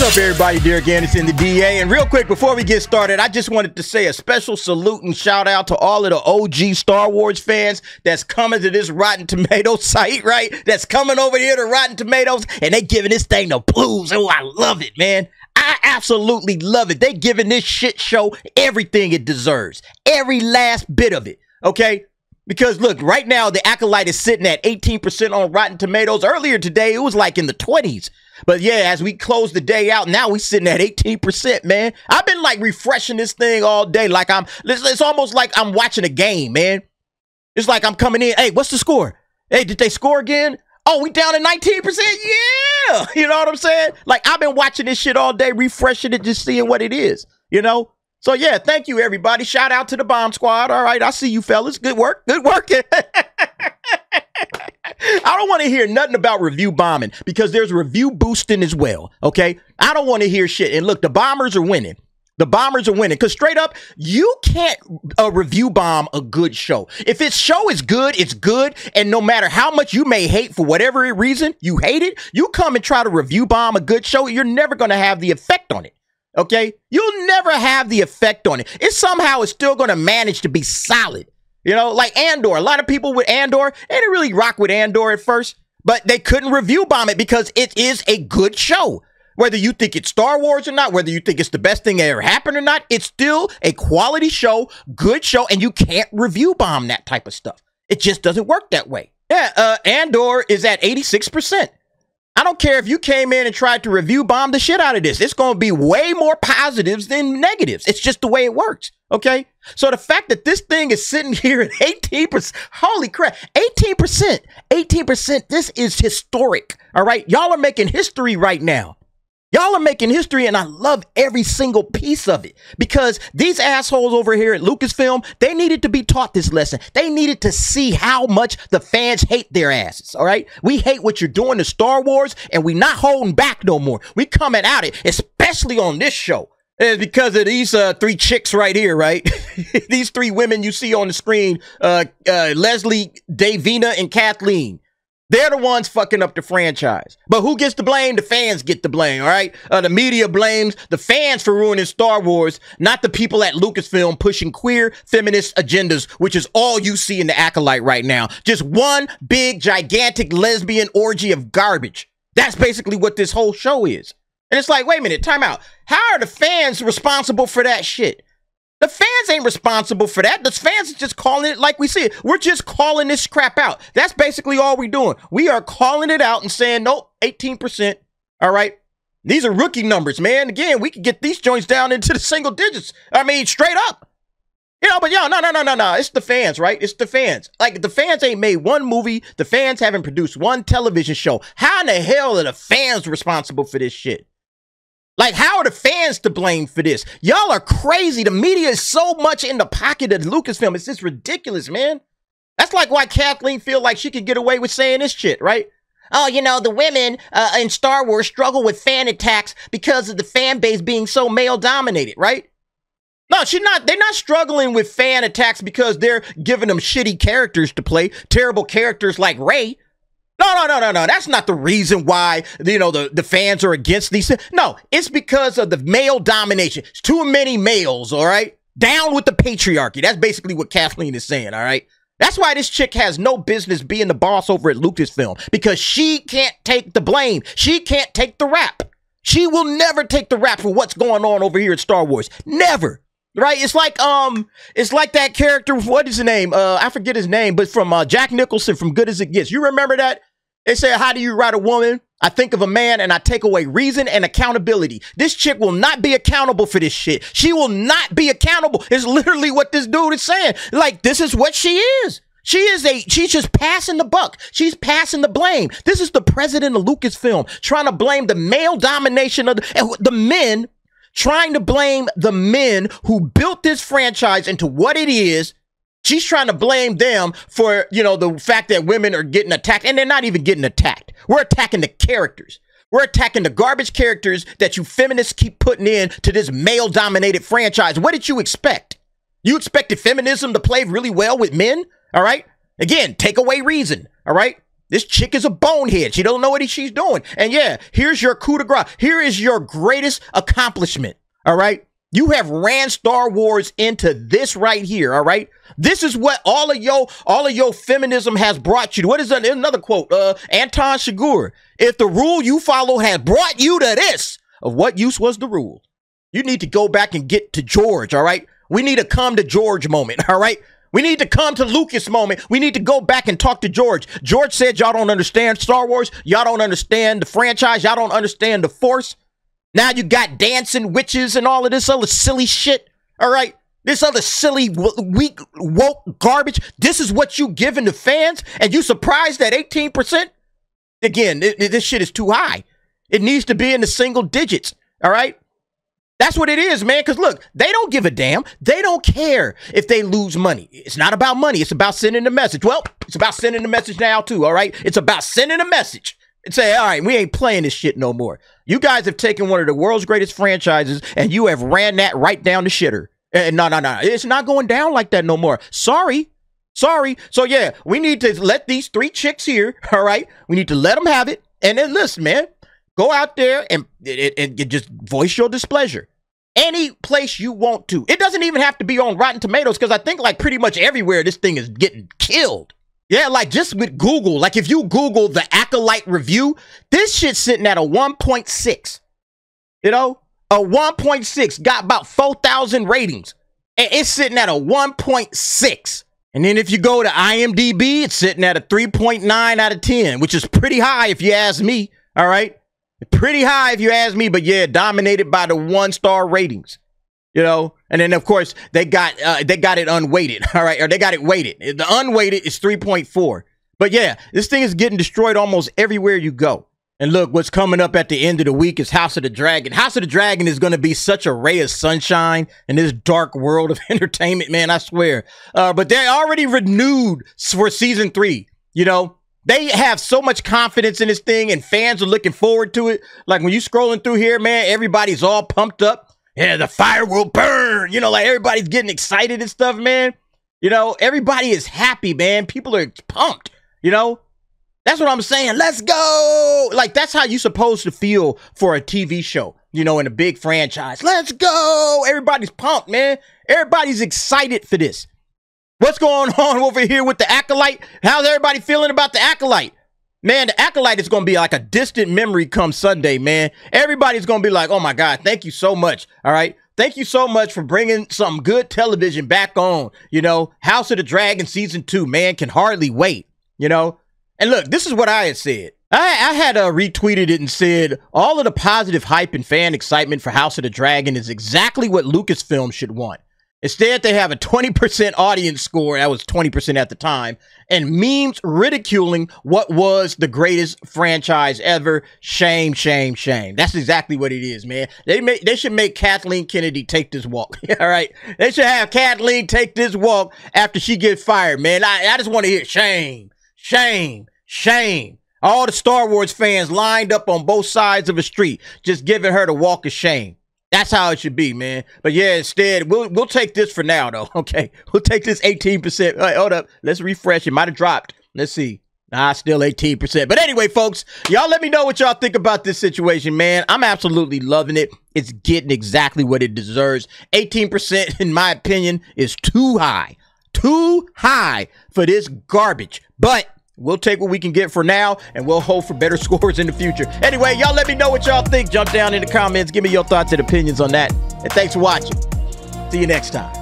What's up, everybody? Derek Anderson, the DA. And real quick, before we get started, I just wanted to say a special salute and shout out to all of the OG Star Wars fans that's coming to this Rotten Tomatoes site, right? That's coming over here to Rotten Tomatoes, and they giving this thing the blues. Oh, I love it, man. I absolutely love it. They giving this shit show everything it deserves, every last bit of it. Okay, because look, right now the acolyte is sitting at 18% on Rotten Tomatoes. Earlier today, it was like in the 20s. But yeah, as we close the day out, now we sitting at 18%, man. I've been like refreshing this thing all day. Like I'm it's, it's almost like I'm watching a game, man. It's like I'm coming in. Hey, what's the score? Hey, did they score again? Oh, we down at 19%? Yeah. You know what I'm saying? Like I've been watching this shit all day, refreshing it, just seeing what it is, you know? So yeah, thank you everybody. Shout out to the bomb squad. All right, I see you fellas. Good work. Good work. I don't want to hear nothing about review bombing because there's review boosting as well. Okay. I don't want to hear shit. And look, the bombers are winning. The bombers are winning because straight up, you can't uh, review bomb a good show. If its show is good, it's good. And no matter how much you may hate for whatever reason you hate it, you come and try to review bomb a good show, you're never going to have the effect on it. Okay. You'll never have the effect on it. It somehow is still going to manage to be solid. You know, like Andor. A lot of people with Andor, they didn't really rock with Andor at first, but they couldn't review bomb it because it is a good show. Whether you think it's Star Wars or not, whether you think it's the best thing that ever happened or not, it's still a quality show, good show, and you can't review bomb that type of stuff. It just doesn't work that way. Yeah, uh, Andor is at 86%. I don't care if you came in and tried to review bomb the shit out of this. It's going to be way more positives than negatives. It's just the way it works. Okay. So the fact that this thing is sitting here at 18%, holy crap, 18%, 18%, this is historic. All right. Y'all are making history right now. Y'all are making history, and I love every single piece of it because these assholes over here at Lucasfilm, they needed to be taught this lesson. They needed to see how much the fans hate their asses. All right. We hate what you're doing to Star Wars, and we not holding back no more. We coming out at it, especially on this show. It's because of these uh, three chicks right here, right? these three women you see on the screen, uh, uh, Leslye, Davina, and Kathleen. They're the ones fucking up the franchise. But who gets the blame? The fans get the blame, all right? Uh, the media blames the fans for ruining Star Wars, not the people at Lucasfilm pushing queer feminist agendas, which is all you see in the Acolyte right now. Just one big, gigantic lesbian orgy of garbage. That's basically what this whole show is. And it's like, wait a minute, time out. How are the fans responsible for that shit? The fans ain't responsible for that. The fans are just calling it like we see it. We're just calling this crap out. That's basically all we're doing. We are calling it out and saying, nope, 18%. All right. These are rookie numbers, man. Again, we can get these joints down into the single digits. I mean, straight up. You know, but yo, no, no, no, no, no. It's the fans, right? It's the fans. Like the fans ain't made one movie. The fans haven't produced one television show. How in the hell are the fans responsible for this shit? Like, how are the fans to blame for this? Y'all are crazy. The media is so much in the pocket of Lucasfilm. It's just ridiculous, man. That's like why Kathleen feel like she could get away with saying this shit, right? Oh, you know, the women uh, in Star Wars struggle with fan attacks because of the fan base being so male dominated, right? No, she's not. They're not struggling with fan attacks because they're giving them shitty characters to play, terrible characters like Rey. No, no, no, no, no. That's not the reason why, you know, the, the fans are against these. No, it's because of the male domination. It's too many males, all right? Down with the patriarchy. That's basically what Kathleen is saying, all right? That's why this chick has no business being the boss over at Lucasfilm because she can't take the blame. She can't take the rap. She will never take the rap for what's going on over here at Star Wars. Never. Right? It's like um it's like that character what is his name? Uh I forget his name, but from uh, Jack Nicholson from Good as It Gets. You remember that? They say, How do you write a woman? I think of a man and I take away reason and accountability. This chick will not be accountable for this shit. She will not be accountable. It's literally what this dude is saying. Like, this is what she is. She is a, she's just passing the buck. She's passing the blame. This is the president of Lucasfilm trying to blame the male domination of the, the men, trying to blame the men who built this franchise into what it is She's trying to blame them for, you know, the fact that women are getting attacked and they're not even getting attacked. We're attacking the characters. We're attacking the garbage characters that you feminists keep putting in to this male dominated franchise. What did you expect? You expected feminism to play really well with men? All right. Again, take away reason. All right. This chick is a bonehead. She don't know what she's doing. And yeah, here's your coup de grace. Here is your greatest accomplishment. All right. You have ran Star Wars into this right here, all right? This is what all of your all of your feminism has brought you to. What is that? Another quote, uh, Anton Chigurh. If the rule you follow has brought you to this, of what use was the rule? You need to go back and get to George, all right? We need to come to George moment, all right? We need to come to Lucas moment. We need to go back and talk to George. George said y'all don't understand Star Wars. Y'all don't understand the franchise. Y'all don't understand the force. Now you got dancing witches and all of this other silly shit. All right. This other silly, weak, woke garbage. This is what you giving the fans, and you surprised at 18%? Again, it, it, this shit is too high. It needs to be in the single digits. All right. That's what it is, man. Because look, they don't give a damn. They don't care if they lose money. It's not about money. It's about sending a message. Well, it's about sending a message now, too. All right. It's about sending a message and say, all right, we ain't playing this shit no more. You guys have taken one of the world's greatest franchises and you have ran that right down the shitter. And no, no, no. It's not going down like that no more. Sorry. Sorry. So yeah, we need to let these three chicks here, all right? We need to let them have it. And then listen, man, go out there and, and, and just voice your displeasure. Any place you want to. It doesn't even have to be on Rotten Tomatoes because I think like pretty much everywhere this thing is getting killed. Yeah, like just with Google, like if you Google the Acolyte review, this shit's sitting at a 1.6. You know, a 1.6 got about 4,000 ratings, and it's sitting at a 1.6. And then if you go to IMDb, it's sitting at a 3.9 out of 10, which is pretty high if you ask me. All right. Pretty high if you ask me, but yeah, dominated by the one star ratings you know? And then of course they got uh, they got it unweighted all right? Or they got it weighted. The unweighted is 3.4 but yeah this thing is getting destroyed almost everywhere you go. And look what's coming up at the end of the week is house of the dragon. House of the dragon is going to be such a ray of sunshine in this dark world of entertainment man i swear. Uh, but they already renewed for season three you know? They have so much confidence in this thing and fans are looking forward to it. Like when you scrolling through here man everybody's all pumped up yeah, the fire will burn. You know, like everybody's getting excited and stuff, man. You know, everybody is happy, man. People are pumped, you know? That's what I'm saying. Let's go. Like, that's how you're supposed to feel for a TV show, you know, in a big franchise. Let's go. Everybody's pumped, man. Everybody's excited for this. What's going on over here with the Acolyte? How's everybody feeling about the Acolyte? Man, the Acolyte is going to be like a distant memory come Sunday, man. Everybody's going to be like, oh my God, thank you so much. All right. Thank you so much for bringing some good television back on. You know, House of the Dragon season two, man, can hardly wait. You know, and look, this is what I had said. I, I had uh, retweeted it and said all of the positive hype and fan excitement for House of the Dragon is exactly what Lucasfilm should want. Instead, they have a 20% audience score, that was 20% at the time, and memes ridiculing what was the greatest franchise ever. Shame, shame, shame. That's exactly what it is, man. They they should make Kathleen Kennedy take this walk. All right. They should have Kathleen take this walk after she gets fired, man. I, I just want to hear shame, shame, shame. All the Star Wars fans lined up on both sides of the street, just giving her the walk of shame. That's how it should be, man. But yeah, instead, we'll we'll take this for now, though. Okay, we'll take this 18%. Right, hold up, let's refresh. It might have dropped. Let's see. Nah, still 18%. But anyway, folks, y'all let me know what y'all think about this situation, man. I'm absolutely loving it. It's getting exactly what it deserves. 18%, in my opinion, is too high. Too high for this garbage. But We'll take what we can get for now, and we'll hope for better scores in the future. Anyway, y'all let me know what y'all think. Jump down in the comments. Give me your thoughts and opinions on that. And thanks for watching. See you next time.